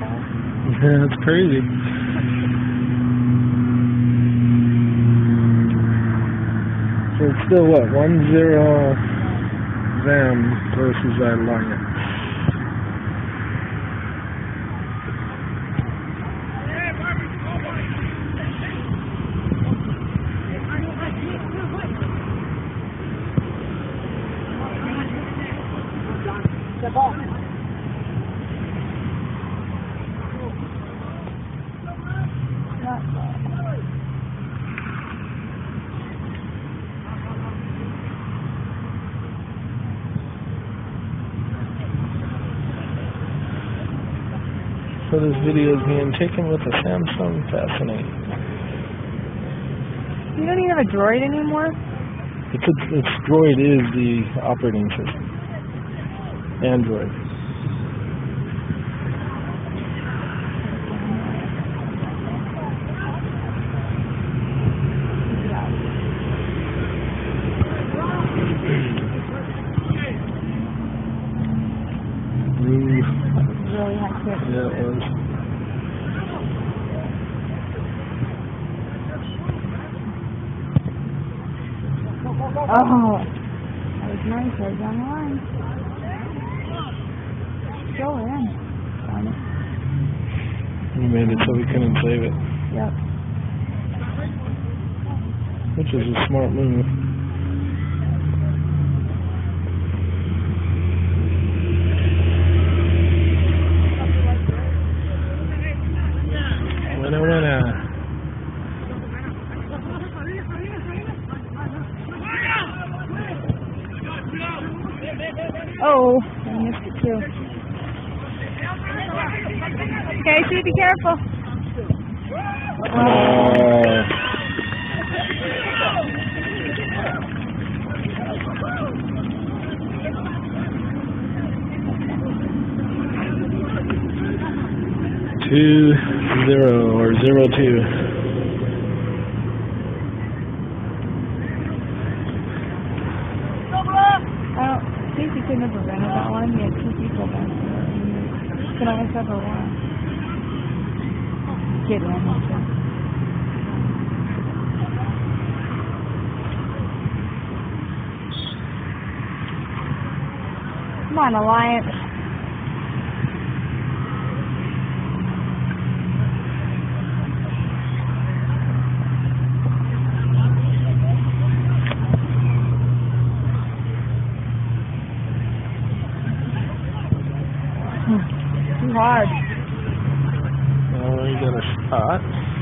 Yeah, it's crazy. So it's still what, one zero them versus Alliance. The ball. So this video is being taken with a Samsung Fascinate. You don't even have a Droid anymore? It's, a, it's Droid is the operating system. Android. Yeah, it was. Oh, that was nice. I was on the line. Go in. Darn it. We made it so we couldn't save it, Yep. which is a smart move. Oh, I missed it too. Okay, see, be careful. Two zero or zero two. Oh, Casey couldn't have prevented that one. He had two people there. He could have a one. Ran off there. Come on, Alliance. Too hard. Oh, you got a shot.